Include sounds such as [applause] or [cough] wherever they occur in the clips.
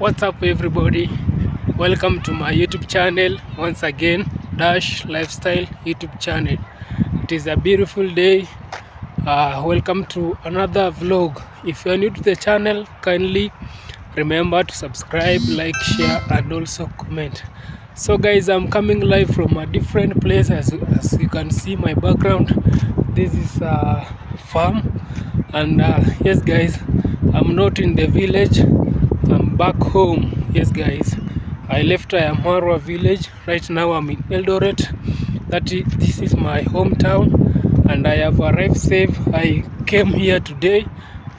what's up everybody? Welcome to my youtube channel once again dash lifestyle youtube channel. It is a beautiful day. Uh, welcome to another vlog. If you are new to the channel kindly remember to subscribe like share and also comment. So guys i'm coming live from a different place. As, as you can see my background this is a farm. And uh, yes guys i'm not in the village back home. Yes guys. I left ayamarwa village. Right now i'm in eldoret. That is, this is my hometown and i have arrived safe. I came here today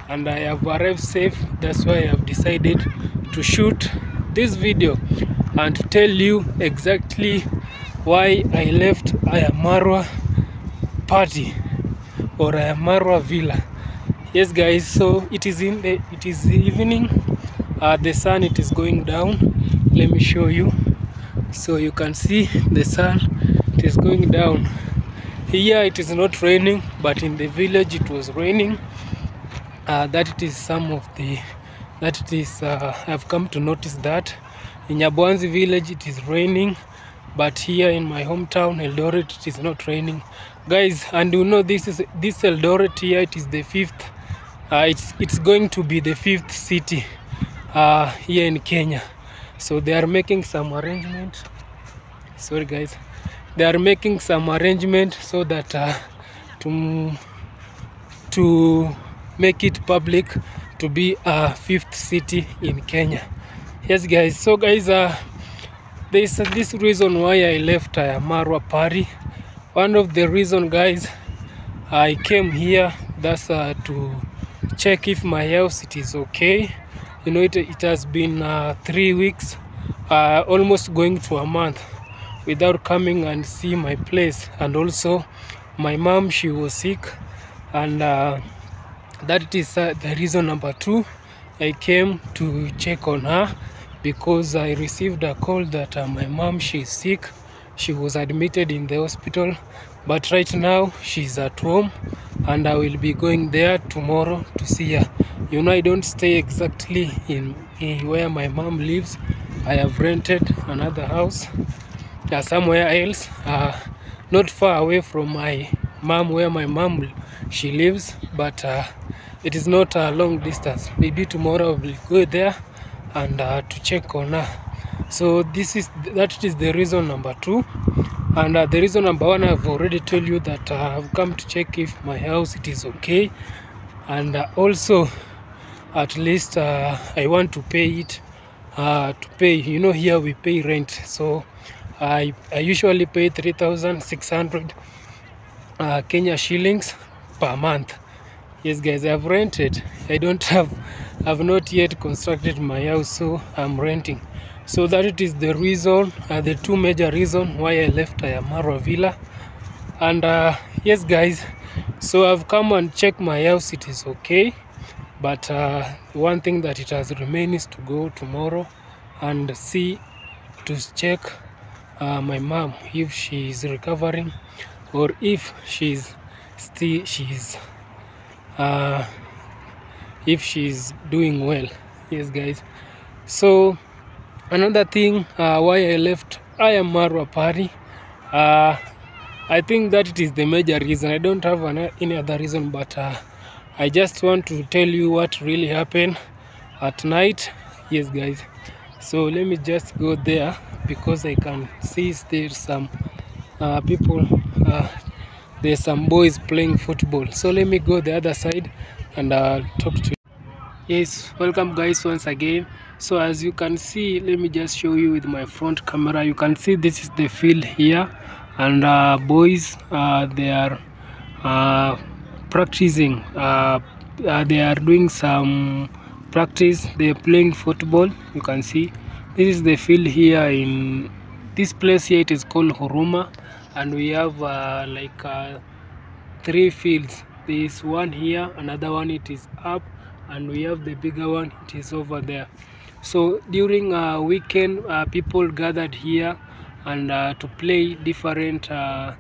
and i have arrived safe. That's why i have decided to shoot this video and to tell you exactly why i left ayamarwa party or ayamarwa villa. Yes guys so it is in the it is evening uh, the sun it is going down. Let me show you. So you can see the sun it is going down. Here it is not raining but in the village it was raining. Uh, that it is some of the that it is uh, I've come to notice that. In Nyabwanzi village it is raining but here in my hometown Eldoret it is not raining. Guys and you know this is this Eldoret here it is the fifth uh, it's it's going to be the fifth city uh, here in Kenya. So they are making some arrangement. Sorry guys. They are making some arrangement so that uh, to to make it public to be a fifth city in Kenya. Yes guys. So guys uh, there is this reason why I left uh, Marwa Pari. One of the reason guys I came here that's uh, to check if my house it is okay you know it, it has been uh, three weeks uh, almost going to a month without coming and see my place. And also my mom she was sick. And uh, that is uh, the reason number two i came to check on her because i received a call that uh, my mom she is sick. She was admitted in the hospital but right now she's at home and i will be going there tomorrow to see her. You know i don't stay exactly in, in where my mom lives. I have rented another house. Uh, somewhere else uh, not far away from my mom where my mom she lives. But uh, it is not a long distance. Maybe tomorrow I will go there and uh, to check on her so this is that is the reason number two. And uh, the reason number one i've already told you that uh, i've come to check if my house it is okay. And uh, also at least uh, i want to pay it uh, to pay you know here we pay rent. So i, I usually pay 3600 uh, kenya shillings per month. Yes guys i've rented. I don't [laughs] have i've not yet constructed my house so i'm renting so that it is the reason uh, the two major reason why i left ayamaro villa. And uh, yes guys so i've come and checked my house it is okay. But uh, one thing that it has remained is to go tomorrow and see to check uh, my mom if she is recovering or if she's still she's uh, if she's doing well. Yes guys. So another thing uh, why i left i am marwa uh, i think that it is the major reason. I don't have an, any other reason but uh, i just want to tell you what really happened at night. Yes guys. So let me just go there because i can see there's some uh, people uh, there's some boys playing football. So let me go the other side and uh, talk to you yes welcome guys once again. So as you can see let me just show you with my front camera. You can see this is the field here and uh, boys uh, they are uh, practicing uh, uh, they are doing some practice. They are playing football you can see. This is the field here in this place here it is called Huruma and we have uh, like three fields. There is one here another one it is up and we have the bigger one it is over there so during a weekend uh, people gathered here and uh, to play different uh,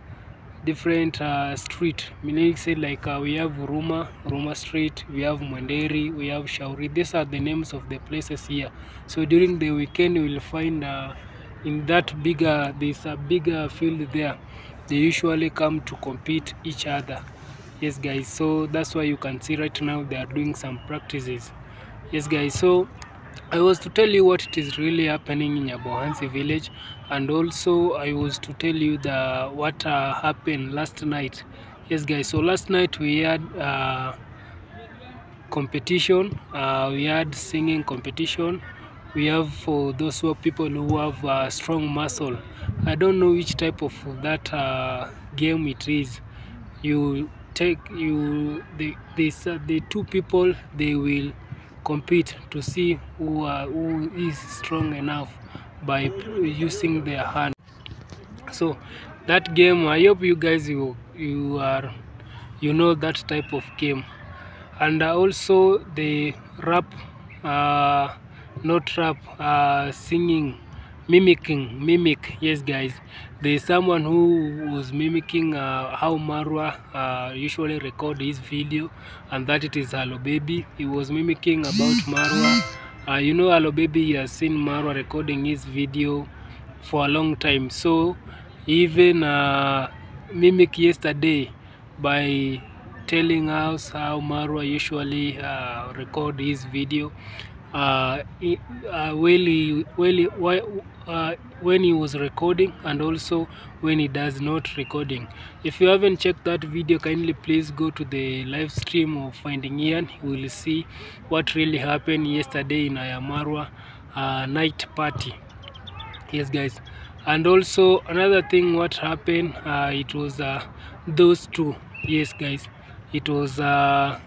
different uh, street meaning say like uh, we have Ruma, Ruma Street, we have Manderi, we have Shauri. These are the names of the places here. So during the weekend you will find uh, in that bigger there's a bigger field there. They usually come to compete each other. Yes guys, so that's why you can see right now they are doing some practices. Yes guys, so I was to tell you what it is really happening in Yabohansi village and also I was to tell you the what uh, happened last night. Yes guys, so last night we had uh, competition, uh, we had singing competition. We have for those who are people who have uh, strong muscle. I don't know which type of that uh, game it is. You take you the this uh, the two people they will compete to see who uh, who is strong enough by using their hand. So that game i hope you guys you you are you know that type of game. And also the rap uh, not rap uh, singing mimicking mimic yes guys. There is someone who was mimicking uh, how marwa uh, usually record his video and that it is hello baby. He was mimicking about marwa. Uh, you know hello baby he has seen marwa recording his video for a long time. So even uh, mimic yesterday by telling us how Marwa usually uh, record his video uh, uh, when he, when he, uh, when he was recording and also when he does not recording. If you haven't checked that video, kindly please go to the live stream of Finding Ian. You will see what really happened yesterday in Ayamarwa uh, night party yes guys and also another thing what happened uh, it was uh, those two yes guys it was uh,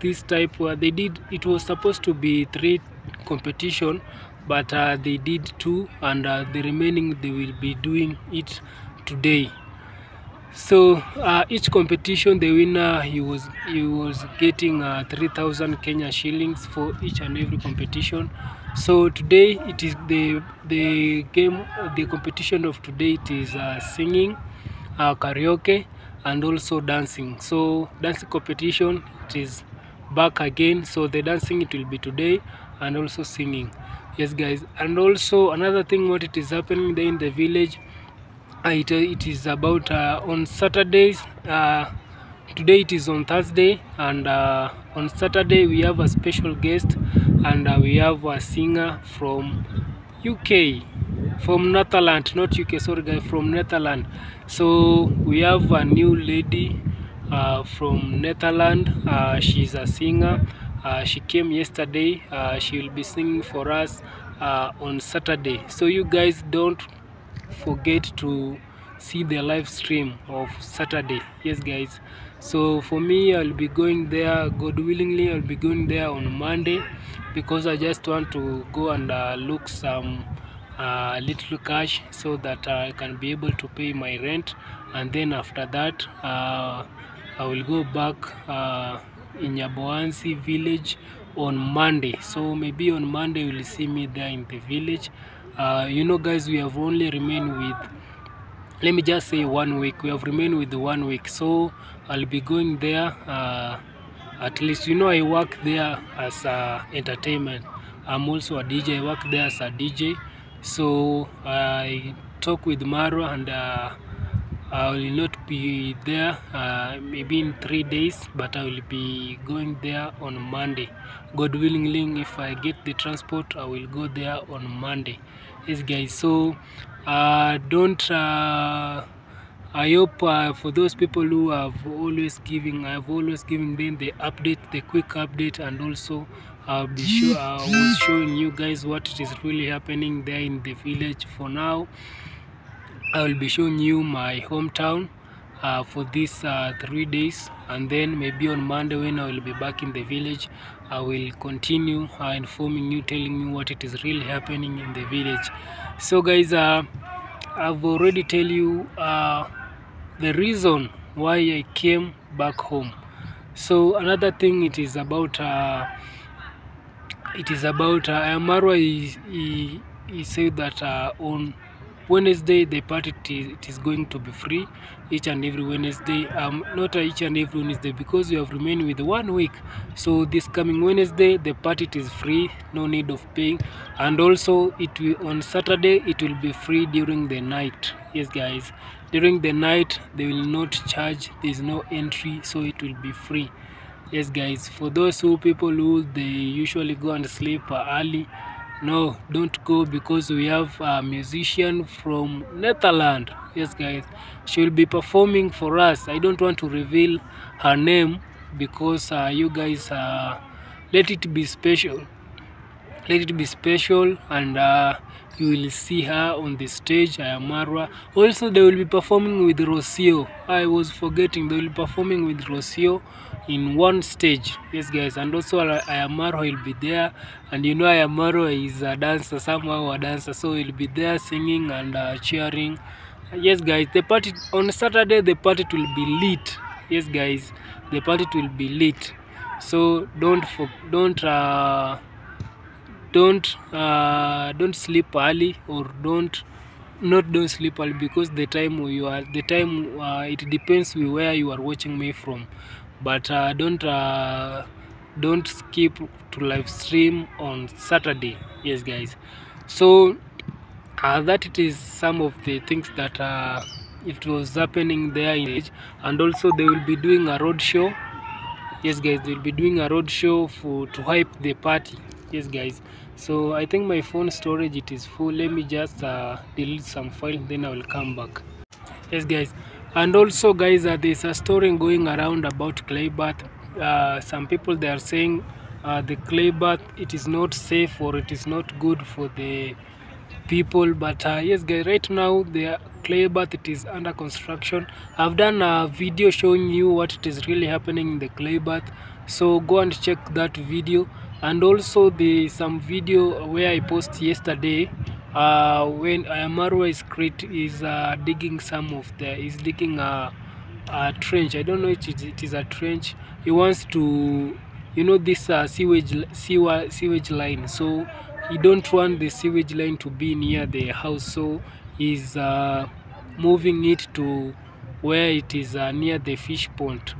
this type where they did it was supposed to be three competition but uh, they did two and uh, the remaining they will be doing it today so uh, each competition, the winner he was he was getting uh, three thousand Kenya shillings for each and every competition. So today it is the the game the competition of today it is uh, singing, uh, karaoke, and also dancing. So dancing competition it is back again. So the dancing it will be today and also singing. Yes, guys. And also another thing what it is happening there in the village uh, it, uh, it is about uh, on Saturdays. Uh, today it is on Thursday, and uh, on Saturday we have a special guest, and uh, we have a singer from UK, from Netherlands, not UK, sorry guys, from Netherlands. So we have a new lady from Netherlands. Uh, she's a singer. Uh, she came yesterday. Uh, she will be singing for us uh, on Saturday. So you guys don't forget to see the live stream of Saturday. Yes, guys. So for me, I'll be going there. God willingly, I'll be going there on Monday because I just want to go and uh, look some uh, little cash so that I can be able to pay my rent, and then after that, uh, I will go back uh, in Yaboansi village on Monday. So maybe on Monday you will see me there in the village. Uh, you know, guys, we have only remained with let me just say one week. We have remained with one week, so I'll be going there. Uh, at least you know I work there as a entertainment. I'm also a DJ. I work there as a DJ. So I talk with Marwa and uh, I will not be there uh, maybe in three days, but I will be going there on Monday. God willingly, if I get the transport, I will go there on Monday. Yes, guys. So uh, don't. Uh, I hope uh, for those people who have always giving, I've always giving them the update, the quick update, and also I'll be sure I was showing you guys what is really happening there in the village. For now, I will be showing you my hometown uh, for these uh, three days, and then maybe on Monday when I will be back in the village, I will continue uh, informing you, telling you what it is really happening in the village. So, guys, uh, I've already tell you uh, the reason why I came back home. So another thing it is about uh, it is about uh, Amarwa he, he, he said that on wednesday the party it is, going to be free each and every wednesday. Um not each and every wednesday because we have remained with one week. So this coming wednesday the party is free no need of paying. And also it will on saturday it will be free during the night. Yes guys. During the night they will not charge. There is no entry so it will be free. Yes guys. For those who people who they usually go and sleep early no don't go because we have a musician from netherlands. Yes guys. She will be performing for us. I don't want to reveal her name because uh, you guys uh, let it be special. Let it be special and uh, you will see her on the stage Ayamarwa also they will be performing with Rocio I was forgetting they will be performing with Rocio in one stage. Yes guys and also Ayamarwa will be there. And you know Ayamarwa is a dancer somehow a dancer. So he'll be there singing and uh, cheering. Yes guys the party on Saturday the party will be lit. Yes guys the party will be lit. So don't for, don't uh, don't uh, don't sleep early or don't not don't sleep early because the time you are the time uh, it depends where you are watching me from. But uh, don't uh, don't skip to live stream on saturday. Yes guys. So uh, that it is some of the things that uh, it was happening there in age and also they will be doing a road show. Yes guys they'll be doing a road show for to hype the party yes guys. So i think my phone storage it is full. Let me just uh, delete some file then i will come back. Yes guys. And also guys uh, there's a story going around about clay bath. Uh, some people they are saying uh, the clay bath it is not safe or it is not good for the people. But uh, yes guys right now the clay bath it is under construction. I've done a video showing you what it is really happening in the clay bath. So go and check that video and also the some video where i post yesterday uh, when Ayamarwa is create is uh, digging some of the is digging a, a trench. I don't know if it is, it is a trench. He wants to you know this uh, sewage sewage line. So he don't want the sewage line to be near the house. So he's uh, moving it to where it is uh, near the fish pond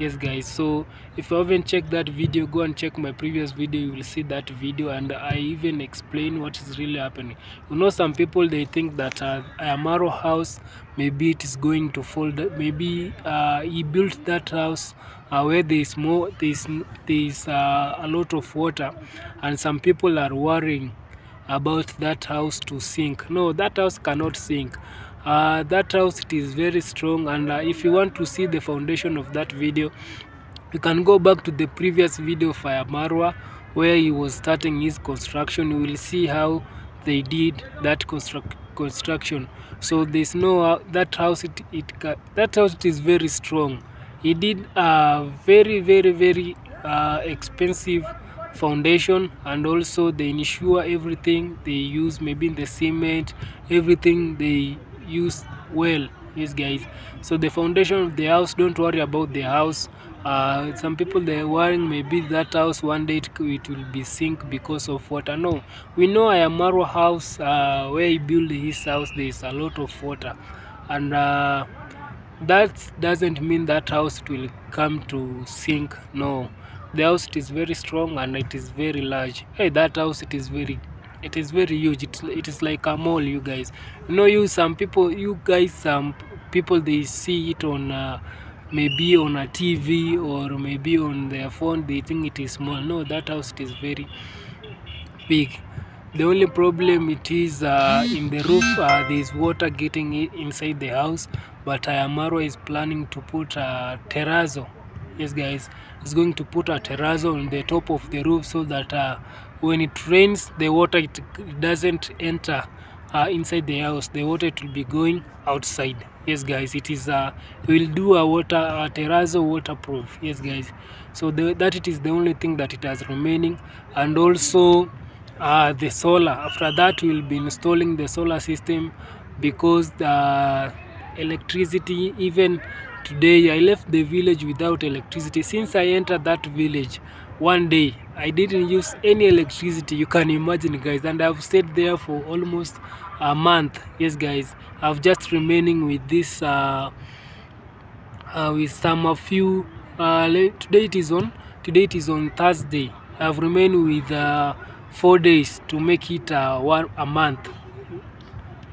yes guys so if you haven't checked that video go and check my previous video. You will see that video and i even explain what is really happening. You know some people they think that uh, Ayamaro house maybe it is going to fall maybe uh, he built that house uh, where there is more there is there is uh, a lot of water and some people are worrying about that house to sink. No that house cannot sink uh, that house it is very strong and uh, if you want to see the foundation of that video you can go back to the previous video of Ayamarwa where he was starting his construction. You will see how they did that construct construction. So there's no uh, that house it, it that house it is very strong. He did a very very very uh, expensive foundation and also they ensure everything. They use maybe the cement everything they use well yes guys. So the foundation of the house don't worry about the house. Uh, some people they're worrying maybe that house one day it, it will be sink because of water. No we know Ayamaro house uh, where he built his house there is a lot of water. And uh, that doesn't mean that house will come to sink no. The house it is very strong and it is very large. Hey that house it is very it is very huge. It, it is like a mall you guys. You know you some people you guys some people they see it on uh, maybe on a tv or maybe on their phone. They think it is small. No that house it is very big. The only problem it is uh, in the roof uh, there is water getting inside the house. But Ayamaro is planning to put a terrazzo yes guys is going to put a terrazzo on the top of the roof so that uh, when it rains the water it doesn't enter uh, inside the house. The water it will be going outside. Yes guys it is uh will do a water a terrazzo waterproof. Yes guys. So the, that it is the only thing that it has remaining. And also uh, the solar. After that we'll be installing the solar system because the electricity even today i left the village without electricity. Since i entered that village one day i didn't use any electricity. You can imagine guys and i've stayed there for almost a month. Yes guys i've just remaining with this uh, uh, with some a few uh, today it is on today it is on thursday. I've remained with uh, four days to make it uh, one a month.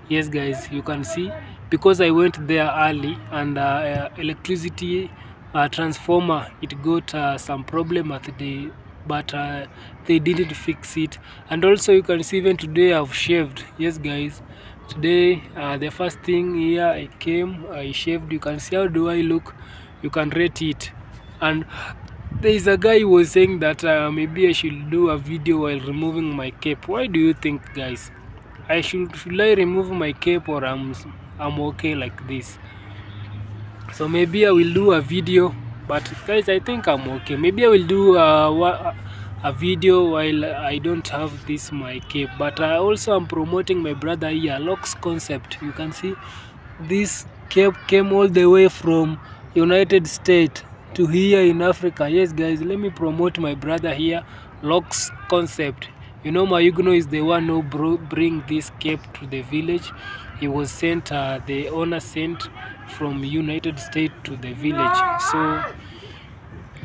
Yes guys you can see because i went there early and uh, uh, electricity uh, transformer it got uh, some problem at the but uh, they didn't fix it. And also you can see even today i've shaved. Yes guys. Today uh, the first thing here i came i shaved. You can see how do i look? You can rate it. And there is a guy who was saying that uh, maybe i should do a video while removing my cape. Why do you think guys? I should should I remove my cape or I'm I'm okay like this. So maybe I will do a video, but guys, I think I'm okay. Maybe I will do a, a video while I don't have this my cape. Eh, but I also am promoting my brother here, Locks Concept. You can see this cape came all the way from United States to here in Africa. Yes, guys, let me promote my brother here, Locks Concept. You know, my Mayugno is the one who bring this cape to the village. He was sent, uh, the owner sent from United States to the village. So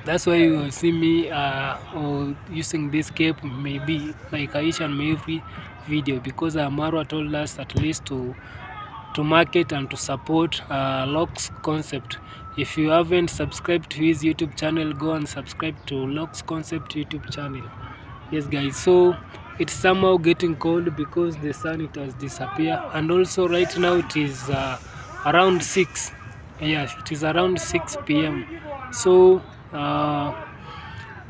that's why you will see me uh, or using this cape maybe like each and every video because Amarwa told us at least to to market and to support uh, Locks Concept. If you haven't subscribed to his YouTube channel, go and subscribe to Locks Concept YouTube channel. Yes, guys. So it's somehow getting cold because the sun it has disappeared, and also right now it is uh, around six. Yes, it is around six p.m. So. Uh,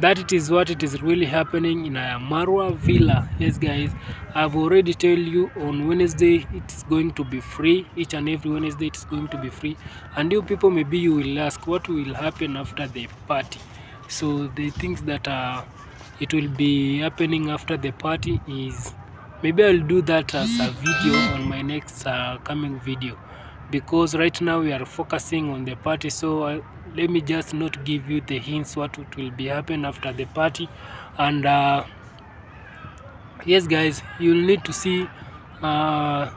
that it is what it is really happening in a Marwa Villa. Yes, guys, I've already told you on Wednesday it's going to be free. Each and every Wednesday it's going to be free. And you people, maybe you will ask what will happen after the party. So the things that uh, it will be happening after the party is maybe I'll do that as a video on my next uh, coming video. Because right now we are focusing on the party so uh, let me just not give you the hints what it will be happen after the party. And uh, yes guys you'll need to see uh,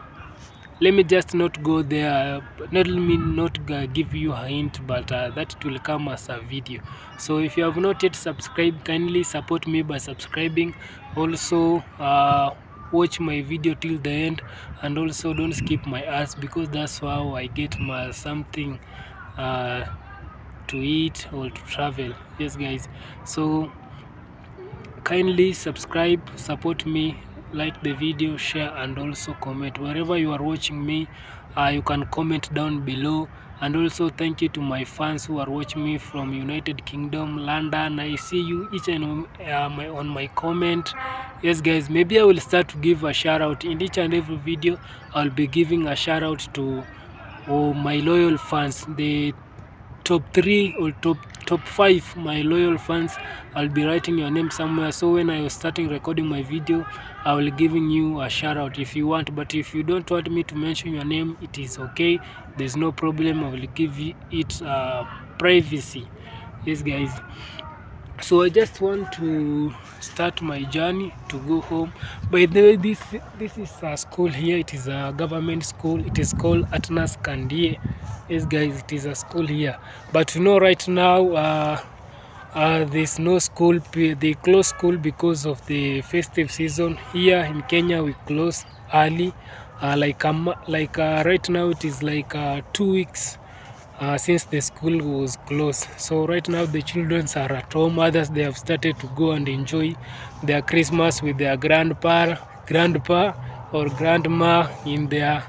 let me just not go there. Not let me not give you a hint but uh, that it will come as a video. So if you have not yet subscribed kindly support me by subscribing. Also uh, watch my video till the end and also don't skip my ads because that's how i get my something uh, to eat or to travel. Yes guys. So kindly subscribe support me like the video share and also comment. Wherever you are watching me uh, you can comment down below. And also thank you to my fans who are watching me from united kingdom london. I see you each and uh, my, on my comment. Yes guys maybe i will start to give a shout out in each and every video i'll be giving a shout out to oh, my loyal fans. The top three or top top five my loyal fans. I'll be writing your name somewhere so when i was starting recording my video i will giving you a shout out if you want. But if you don't want me to mention your name it is okay. There's no problem. I will give it uh, privacy. Yes guys so i just want to start my journey to go home. By the way this this is a school here. It is a government school. It is called atnas kandie. Yes guys it is a school here. But you know right now uh, uh, there's no school they close school because of the festive season. Here in kenya we close early. Uh, like um, like uh, right now it is like uh, two weeks uh, since the school was closed. So right now the children are at home. Others they have started to go and enjoy their Christmas with their grandpa, grandpa or grandma in their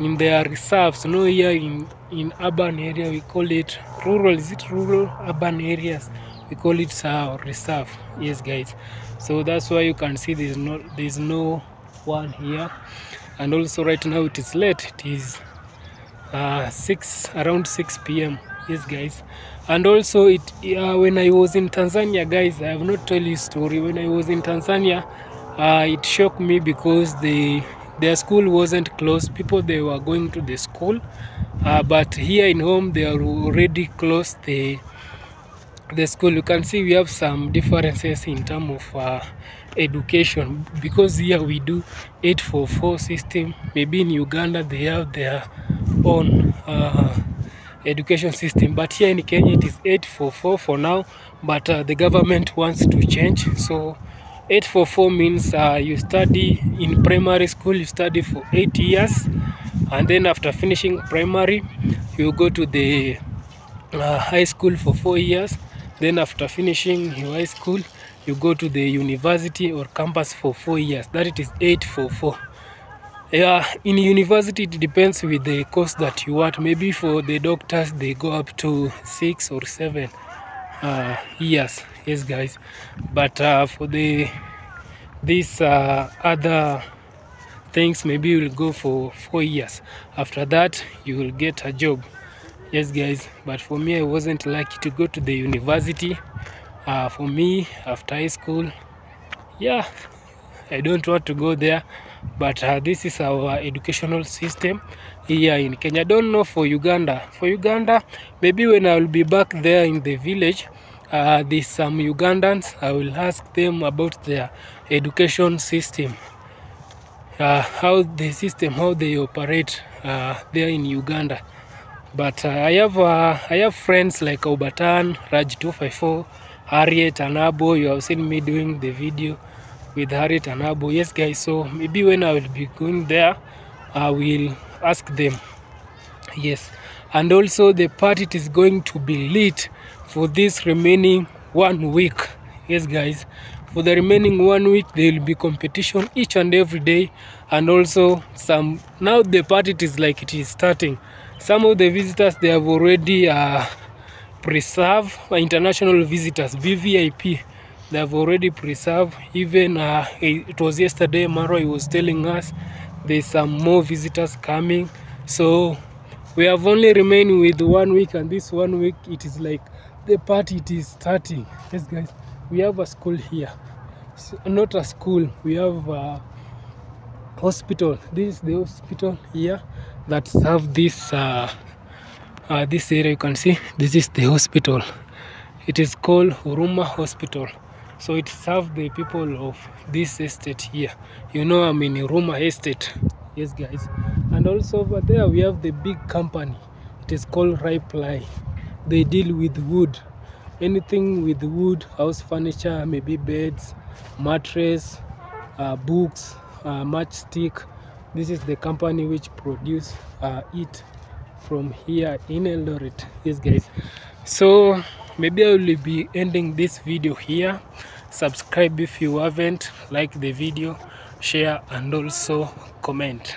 in their reserves. No, here in in urban area we call it rural. Is it rural? Urban areas we call it uh, reserve. Yes, guys. So that's why you can see there's no there's no one here, and also right now it is late. It is uh, 6 around 6 p.m yes guys. And also it uh, when i was in tanzania guys i have not told you story. When i was in tanzania uh, it shocked me because the their school wasn't closed. People they were going to the school uh, but here in home they are already closed the the school. You can see we have some differences in terms of uh, education. Because here we do 844 system. Maybe in uganda they have their own uh, education system. But here in kenya it is 844 for now. But uh, the government wants to change. So 844 means uh, you study in primary school you study for eight years. And then after finishing primary you go to the uh, high school for four years. Then after finishing your high school you go to the university or campus for four years. That it is 844 yeah in university it depends with the course that you want. Maybe for the doctors they go up to six or seven uh, years. Yes guys. But uh, for the these uh, other things maybe you will go for four years. After that you will get a job. Yes guys. But for me i wasn't lucky to go to the university uh, for me after high school yeah i don't want to go there but uh, this is our educational system here in kenya. I don't know for uganda. For uganda maybe when i will be back there in the village uh, there's some ugandans i will ask them about their education system. Uh, how the system how they operate uh, there in uganda. But uh, i have uh, i have friends like obatan raj 254 harriet anabo you have seen me doing the video with harriet anabo yes guys so maybe when i will be going there i will ask them. Yes and also the party is going to be lit for this remaining one week. Yes guys for the remaining one week there will be competition each and every day and also some now the party is like it is starting. Some of the visitors they have already uh, preserved uh, international visitors vvip they have already preserved. Even uh, it was yesterday maro he was telling us there's some more visitors coming. So we have only remained with one week and this one week it is like the party it is starting. Yes guys we have a school here. So, not a school we have a hospital. This is the hospital here that serve this uh, uh, this area you can see this is the hospital. It is called Huruma Hospital. So it serves the people of this estate here. You know I'm in Huruma estate. Yes guys. And also over there we have the big company. It is called RaiPly they deal with wood. Anything with wood house furniture maybe beds mattress uh, books uh, matchstick. This is the company which produce uh, it from here in Eldoret. Yes guys. So maybe I will be ending this video here. Subscribe if you haven't like the video share and also comment